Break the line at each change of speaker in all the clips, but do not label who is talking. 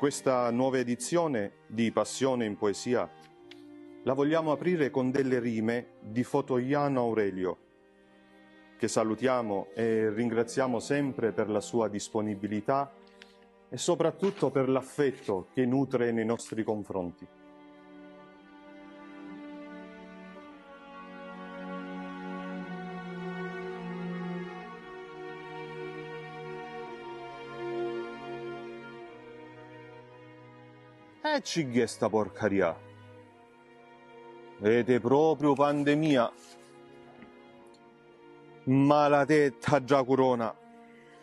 Questa nuova edizione di Passione in Poesia la vogliamo aprire con delle rime di Fotoiano Aurelio, che salutiamo e ringraziamo sempre per la sua disponibilità e soprattutto per l'affetto che nutre nei nostri confronti. E ci sta porcaria. Vede proprio pandemia. Malatetta già corona.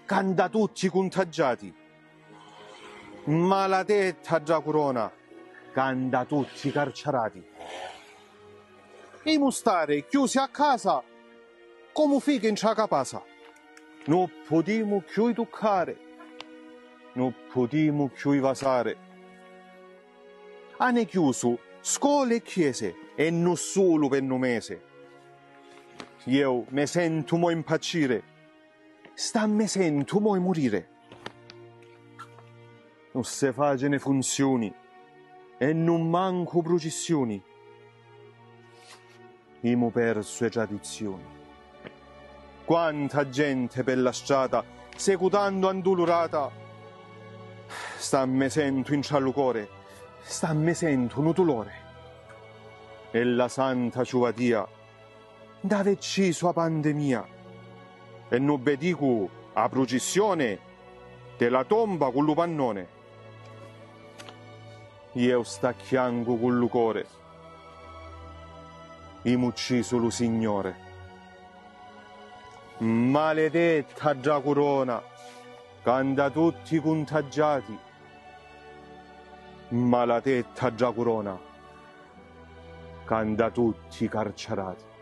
Canta tutti contagiati. Malatetta già corona. Canta tutti carcerati. E stare chiusi a casa come fiche in casa. Non potremo più toccare. Non potremo più vasare hanno chiuso scuole e chiese e non solo per un mese. Io mi sento mo impazzire, sta mi sento mo morire. Non si facciano funzioni e non manco processioni. Imo perso le tradizioni. Quanta gente per la strada, seguitando andolorata, sta mi sento in ciallucore sta mi sento un dolore. E la santa ciuvatia, dave ci sua pandemia. E non vedico a processione della tomba con lo pannone. Io stacchiango con lo cuore. Io ucciso lo Signore. Maledetta già corona, canta tutti contagiati malatetta già corona, canda tutti carcerati.